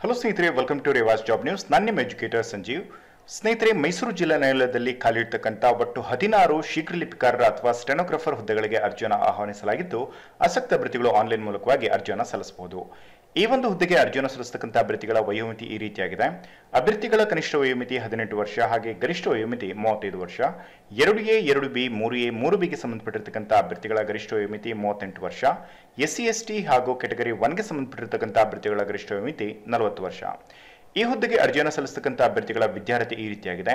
Hello ಸ್ನೇಹಿತರೆ welcome to Reva's job news ನಾನು ನಿಮ್ಮ ಎಜುಕೇಟರ್ ಸಂಜೀವ್ ಸ್ನೇಹಿತರೆ, ಮೈಸೂರು ಜಿಲ್ಲಾ ನ್ಯಾಯಾಲಯದಲ್ಲಿ ಖಾಲಿರ್ತಕ್ಕಂಥ ಒಟ್ಟು ಹದಿನಾರು ಶೀಘ್ರ ಲಿಪಿಕಾರರ ಅಥವಾ ಸ್ಟೆನೋಗ್ರಾಫರ್ ಹುದ್ದೆಗಳಿಗೆ ಅರ್ಜಿಯನ್ನು ಆಹ್ವಾನಿಸಲಾಗಿದ್ದು, ಆಸಕ್ತ ಅಭ್ಯರ್ಥಿಗಳು ಆನ್ಲೈನ್ ಮೂಲಕವಾಗಿ ಅರ್ಜಿಯನ್ನು ಸಲ್ಲಿಸಬಹುದು. ಈ ಒಂದು ಹುದ್ದೆಗೆ ಅರ್ಜಿಯನ್ನು ಸಲ್ಲಿಸತಕ್ಕಂಥ ಅಭ್ಯರ್ಥಿಗಳ ವಯೋಮಿತಿ ಈ ರೀತಿಯಾಗಿದೆ. ಅಭ್ಯರ್ಥಿಗಳ ಕನಿಷ್ಠ ವಯೋಮಿತಿ ಹದಿನೆಂಟು ವರ್ಷ, ಹಾಗೆ ಗರಿಷ್ಠ ವಯೋಮಿತಿ ಮೂವತ್ತೈದು ವರ್ಷ. ಎರಡು ಎ, ಎರಡು ಬಿ, ಮೂರು ಎ, ಮೂರು ಬಿಗೆ ಸಂಬಂಧಪಟ್ಟಿರತಕ್ಕಂಥ ಅಭ್ಯರ್ಥಿಗಳ ಗರಿಷ್ಠ ವಯೋಮಿತಿ ಮೂವತ್ತೆಂಟು ವರ್ಷ. ಎಸ್ ಸಿ ಎಸ್ ಟಿ ಹಾಗೂ ಕೆಟಗರಿ ಒನ್ಗೆ ಸಂಬಂಧಪಟ್ಟಿರತಕ್ಕಂಥ ಅಭ್ಯರ್ಥಿಗಳ ಗರಿಷ್ಠ ವಯೋಮಿತಿ ನಲವತ್ತು ವರ್ಷ. ಈ ಹುದ್ದೆಗೆ ಅರ್ಜಿಯನ್ನು ಸಲ್ಲಿಸತಕ್ಕಂಥ ಅಭ್ಯರ್ಥಿಗಳ ವಿದ್ಯಾರ್ಥಿ ಈ ರೀತಿಯಾಗಿದೆ.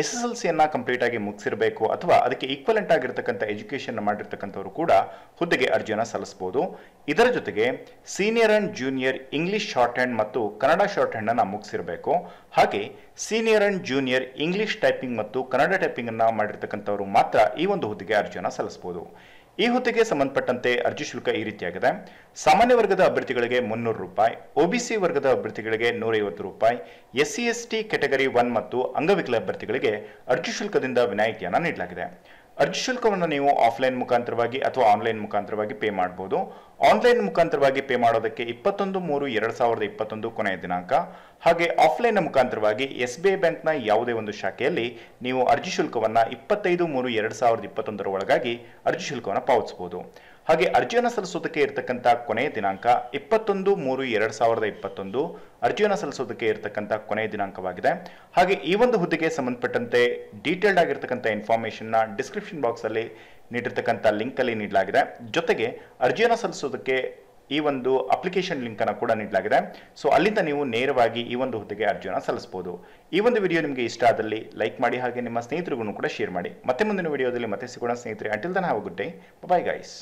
ಎಸ್ ಎಸ್ ಎಲ್ ಸಿಯನ್ನು ಕಂಪ್ಲೀಟ್ ಆಗಿ ಮುಗಿಸಿರಬೇಕು ಅಥವಾ ಅದಕ್ಕೆ ಈಕ್ವಲೆಂಟ್ ಆಗಿರತಕ್ಕಂಥ ಎಜುಕೇಷನ್ ಮಾಡಿರ್ತಕ್ಕಂಥವರು ಕೂಡ ಹುದ್ದೆಗೆ ಅರ್ಜಿಯನ್ನು ಸಲ್ಲಿಸಬಹುದು ಇದರ ಜೊತೆಗೆ senior and junior English short ಮತ್ತು ಕನ್ನಡ ಶಾರ್ಟ್ ಹ್ಯಾಂಡನ್ನು ಮುಗಿಸಿರಬೇಕು. ಹಾಗೆ senior and junior English typing ಮತ್ತು ಕನ್ನಡ ಟೈಪಿಂಗ್ ಅನ್ನು ಮಾಡಿರ್ತಕ್ಕಂಥವರು ಮಾತ್ರ ಈ ಒಂದು ಹುದ್ದೆಗೆ ಅರ್ಜಿಯನ್ನು ಸಲ್ಲಿಸಬಹುದು ಈ ಹುದ್ದೆಗೆ ಸಂಬಂಧಪಟ್ಟಂತೆ ಅರ್ಜಿ ಶುಲ್ಕ ಈ ರೀತಿಯಾಗಿದೆ. ಸಾಮಾನ್ಯ ವರ್ಗದ ಅಭ್ಯರ್ಥಿಗಳಿಗೆ ಮುನ್ನೂರು ರೂಪಾಯಿ ಒಬಿಸಿ ವರ್ಗದ ಅಭ್ಯರ್ಥಿಗಳಿಗೆ ನೂರೈವತ್ತು ರೂಪಾಯಿ S C S T category one ಮತ್ತು ಅಂಗವಿಕಲ ಅಭ್ಯರ್ಥಿಗಳಿಗೆ ಅರ್ಜಿ ಶುಲ್ಕದಿಂದ ವಿನಾಯಿತಿಯನ್ನು ನೀಡಲಾಗಿದೆ. ಅರ್ಜಿ ಶುಲ್ಕವನ್ನು ನೀವು ಆಫ್ಲೈನ್ ಮುಖಾಂತರವಾಗಿ ಅಥವಾ ಆನ್ಲೈನ್ ಮುಖಾಂತರವಾಗಿ ಪೇ ಮಾಡಬಹುದು ಆನ್ಲೈನ್ ಮುಖಾಂತರವಾಗಿ ಪೇ ಮಾಡೋದಕ್ಕೆ ಇಪ್ಪತ್ತೊಂದು ಮೂರು ಎರಡು ಸಾವಿರದ ಇಪ್ಪತ್ತೊಂದು ಕೊನೆಯ ದಿನಾಂಕ. ಹಾಗೆ ಆಫ್ಲೈನ್ ಮುಖಾಂತರವಾಗಿ ಎಸ್ ಬಿ ಐ ಬ್ಯಾಂಕ್ನ ಯಾವುದೇ ಒಂದು ಶಾಖೆಯಲ್ಲಿ ನೀವು ಅರ್ಜಿ ಶುಲ್ಕವನ್ನು ಇಪ್ಪತ್ತೈದು ಮೂರು ಎರಡು ಸಾವಿರದ ಇಪ್ಪತ್ತೊಂದರ ಒಳಗಾಗಿ ಅರ್ಜಿ ಶುಲ್ಕವನ್ನು ಪಾವತಿಸಬಹುದು. ಹಾಗೆ ಅರ್ಜಿಯನ್ನು ಸಲ್ಲಿಸೋದಕ್ಕೆ ಇರತಕ್ಕಂಥ ಕೊನೆಯ ದಿನಾಂಕ ಇಪ್ಪತ್ತೊಂದು ಮೂರು ಎರಡು ಸಾವಿರದ ಇಪ್ಪತ್ತೊಂದು. ಅರ್ಜಿಯನ್ನು ಸಲ್ಲಿಸೋದಕ್ಕೆ ಇರತಕ್ಕಂಥ ಕೊನೆಯ ದಿನಾಂಕವಾಗಿದೆ. ಹಾಗೆ ಈ ಒಂದು ಹುದ್ದೆಗೆ ಸಂಬಂಧಪಟ್ಟಂತೆ ಡೀಟೇಲ್ಡ್ ಆಗಿರ್ತಕ್ಕಂಥ ಇನ್ಫಾರ್ಮೇಷನ್ನ ಡಿಸ್ಕ್ರಿಪ್ಷನ್ ಬಾಕ್ಸಲ್ಲಿ ನೀಡಿರ್ತಕ್ಕಂಥ ಲಿಂಕಲ್ಲಿ ನೀಡಲಾಗಿದೆ. ಜೊತೆಗೆ ಅರ್ಜಿಯನ್ನು ಸಲ್ಲಿಸೋದಕ್ಕೆ ಈ ಒಂದು ಅಪ್ಲಿಕೇಶನ್ ಲಿಂಕನ್ನು ಕೂಡ ನೀಡಲಾಗಿದೆ. ಸೊ ಅಲ್ಲಿಂದ ನೀವು ನೇರವಾಗಿ ಈ ಒಂದು ಹುದ್ದೆಗೆ ಅರ್ಜಿಯನ್ನು ಸಲ್ಲಿಸಬಹುದು. ಈ ಒಂದು ವಿಡಿಯೋ ನಿಮಗೆ ಇಷ್ಟ ಆದಲ್ಲಿ ಲೈಕ್ ಮಾಡಿ ಹಾಗೆ ನಿಮ್ಮ ಸ್ನೇಹಿತರಿಗೂ ಕೂಡ ಶೇರ್ ಮಾಡಿ. ಮತ್ತೆ ಮುಂದಿನ ವಿಡಿಯೋದಲ್ಲಿ ಮತ್ತೆ ಸಿಗೋಣ ಸ್ನೇಹಿತರೆ. Until then have good day bye guys